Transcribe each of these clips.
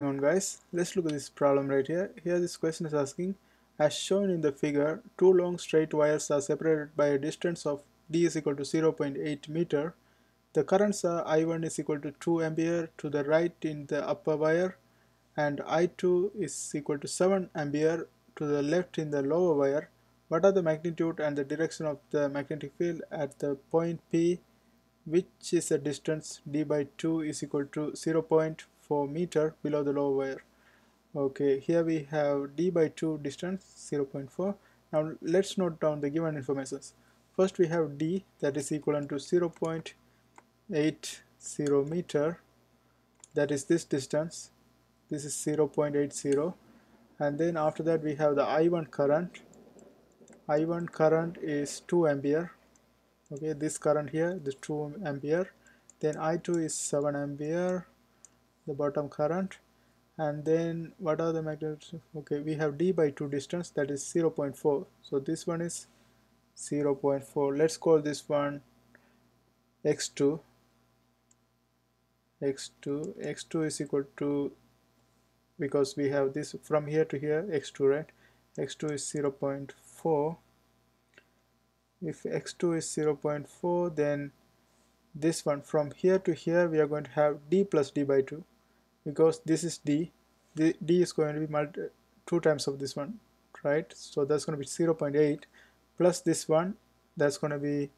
on guys. Let's look at this problem right here. Here this question is asking as shown in the figure two long straight wires are separated by a distance of d is equal to 0.8 meter. The currents are uh, i1 is equal to 2 ampere to the right in the upper wire and i2 is equal to 7 ampere to the left in the lower wire. What are the magnitude and the direction of the magnetic field at the point p which is a distance d by 2 is equal to 0.4 meter below the lower wire. Okay here we have d by 2 distance 0.4 now let's note down the given informations. First we have d that is equivalent to 0.80 meter. That is this distance. This is 0.80 and then after that we have the i1 current. I1 current is 2 ampere. Okay this current here the 2 ampere. Then i2 is 7 ampere the bottom current. And then what are the magnitudes? Okay we have d by 2 distance that is 0.4 so this one is 0.4 let's call this one x2 x2 x2 is equal to because we have this from here to here x2 right? X2 is 0.4 if x2 is 0.4 then this one from here to here we are going to have d plus d by 2 because this is d. The d is going to be multi two times of this one right? So that's going to be 0.8 plus this one that's going to be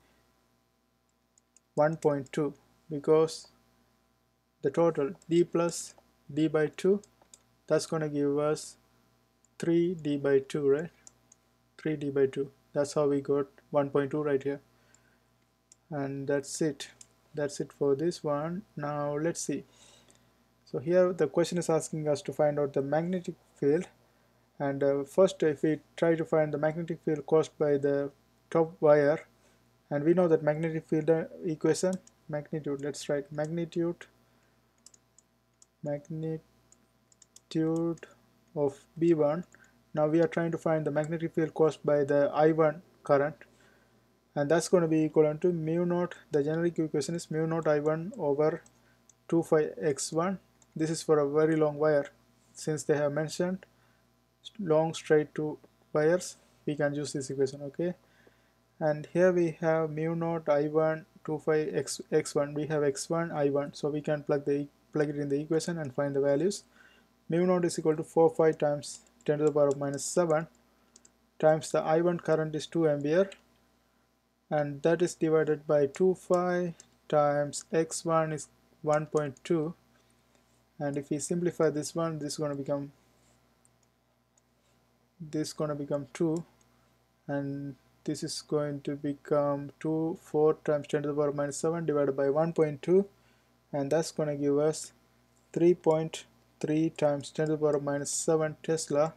1.2 because the total d plus d by 2 that's going to give us 3d by 2 right? 3d by 2 that's how we got 1.2 right here. And that's it. That's it for this one. Now let's see so here the question is asking us to find out the magnetic field. And uh, first if we try to find the magnetic field caused by the top wire and we know that magnetic field uh, equation magnitude let's write magnitude magnitude of B1 now we are trying to find the magnetic field caused by the I1 current. And that's going to be equivalent to mu naught. The generic equation is mu naught I1 over 2 phi x1 this is for a very long wire. Since they have mentioned long straight two wires we can use this equation okay? And here we have mu naught I1 2 phi x, x1 we have x1 I1 so we can plug the plug it in the equation and find the values. Mu naught is equal to 4 phi times 10 to the power of minus 7 times the I1 current is 2 ampere. And that is divided by 2 phi times x1 is 1.2 and if we simplify this one this is going to become this is going to become 2 and this is going to become 2 4 times 10 to the power minus 7 divided by 1.2 and that's going to give us 3.3 times 10 to the power minus 7 Tesla.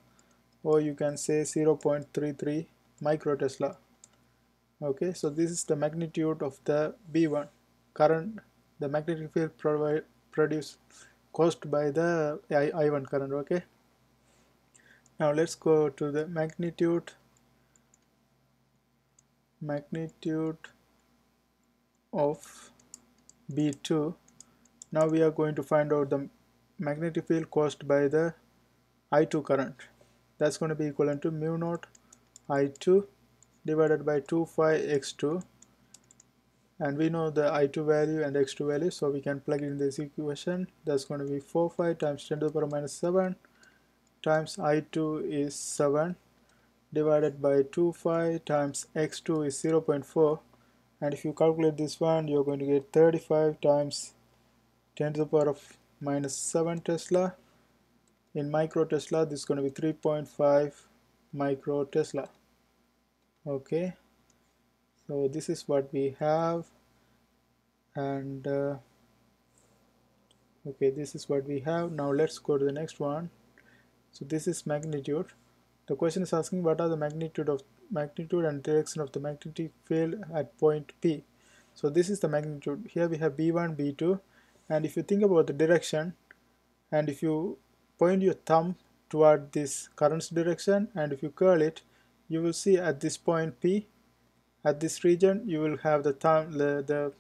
Or you can say 0.33 micro Tesla. Okay so this is the magnitude of the B1 current the magnetic field produced caused by the I, I1 current okay? Now let's go to the magnitude. Magnitude of B2 now we are going to find out the magnetic field caused by the I2 current. That's going to be equivalent to mu naught I2 divided by 2 phi x2 and we know the i2 value and x2 value so we can plug it in this equation. That's going to be 4 phi times 10 to the power minus 7 times i2 is 7 divided by 2 phi times x2 is 0.4 and if you calculate this one you're going to get 35 times 10 to the power of minus 7 Tesla. In micro Tesla this is going to be 3.5 micro Tesla. Okay so this is what we have. And uh, okay this is what we have. Now let's go to the next one. So this is magnitude. The question is asking what are the magnitude of magnitude and direction of the magnetic field at point P? So this is the magnitude. Here we have B1 B2 and if you think about the direction and if you point your thumb toward this current's direction and if you curl it you will see at this point P at this region you will have the thumb the, the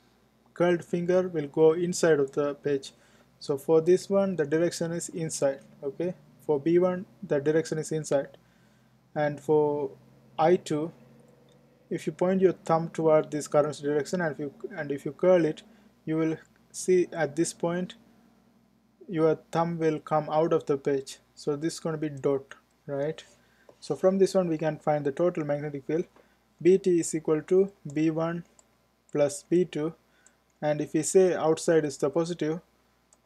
curled finger will go inside of the page. So for this one the direction is inside okay? For b1 the direction is inside. And for i2 if you point your thumb toward this current direction and if you and if you curl it you will see at this point your thumb will come out of the page. So this is going to be dot right? So from this one we can find the total magnetic field bt is equal to b1 plus b2 and if we say outside is the positive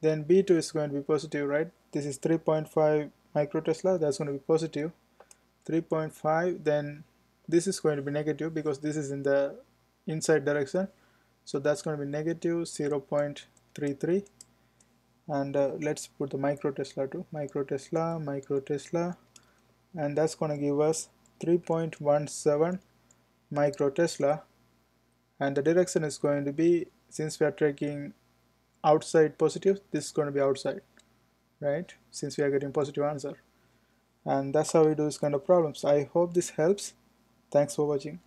then b2 is going to be positive right? This is 3.5 microtesla that's going to be positive. 3.5 then this is going to be negative because this is in the inside direction. So that's going to be negative 0.33 and uh, let's put the micro tesla to micro tesla micro tesla and that's going to give us 3.17 micro tesla and the direction is going to be since we are taking outside positive this is going to be outside right? Since we are getting positive answer. And that's how we do this kind of problems. I hope this helps. Thanks for watching